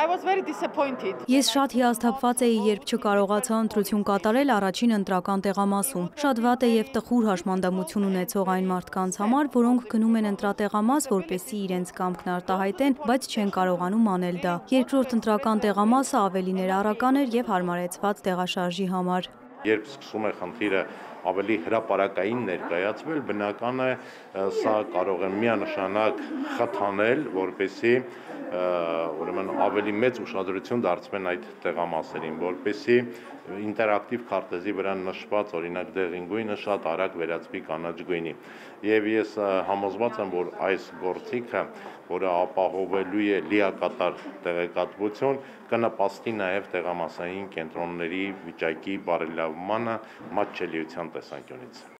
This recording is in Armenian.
Ես շատ հիասթափված էի, երբ չկարողացա ընտրություն կատարել առաջին ընտրական տեղամասում։ Շատ վատ է եւ տխուր հաշմանդամություն ունեցող այն մարդկանց համար, որոնք գնում են ընտրատեղամաս, որպեսզի իրենց կամքն արտահայտեն, բայց չեն կարողանում անել դա։ Երկրորդ ընտրական տեղամասը ավելի ներառական էր եւ հարմարեցված տեղաշարժի համար։ Երբ սկսում է խնդիրը ավելի հրաապարակային ներկայացվել, բնական է սա կարող է միանշանակ խթանել, որպեսի ուրեմն ավելի մեծ ուշադրություն դարձվեն այդ տեղամասերին, որպեսի ինտերակտիվ քարտեզի վրա նշված օրինակ դեղին գույնը շատ արագ վերածվի կանաչ գույնի։ Եվ ես համոզված եմ, որ այս գործիքը, որը ապահովելու է լիակատար տեղեկատվություն, կնպաստի նաև տեղամասային կենտրոնների վիճակի բարելավմանը մատչելիության տեսանկյունից։